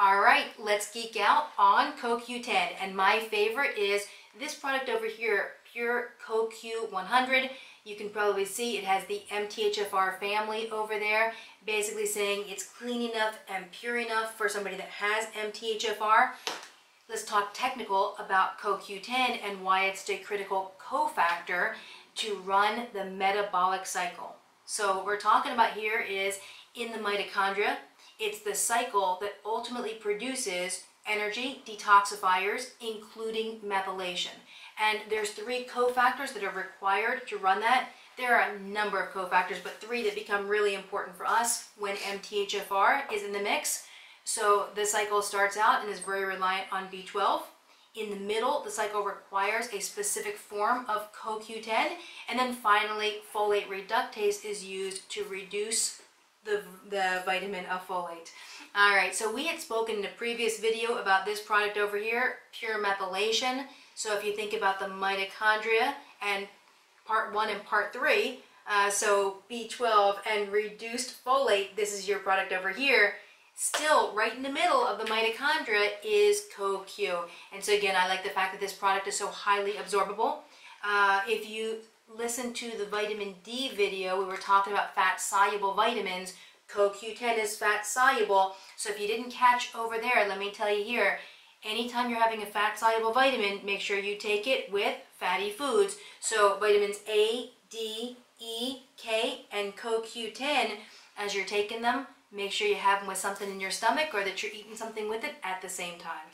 All right, let's geek out on CoQ10. And my favorite is this product over here, Pure CoQ100. You can probably see it has the MTHFR family over there, basically saying it's clean enough and pure enough for somebody that has MTHFR. Let's talk technical about CoQ10 and why it's a critical cofactor to run the metabolic cycle. So what we're talking about here is in the mitochondria, it's the cycle that ultimately produces energy detoxifiers, including methylation. And there's three cofactors that are required to run that. There are a number of cofactors, but three that become really important for us when MTHFR is in the mix. So the cycle starts out and is very reliant on B12. In the middle, the cycle requires a specific form of CoQ10. And then finally, folate reductase is used to reduce the, the vitamin of folate. All right, so we had spoken in a previous video about this product over here, pure methylation. So if you think about the mitochondria and part one and part three, uh, so B12 and reduced folate, this is your product over here, still right in the middle of the mitochondria is CoQ. And so again, I like the fact that this product is so highly absorbable. Uh, if you listen to the vitamin D video, we were talking about fat-soluble vitamins. CoQ10 is fat-soluble. So if you didn't catch over there, let me tell you here, anytime you're having a fat-soluble vitamin, make sure you take it with fatty foods. So vitamins A, D, E, K, and CoQ10, as you're taking them, make sure you have them with something in your stomach or that you're eating something with it at the same time.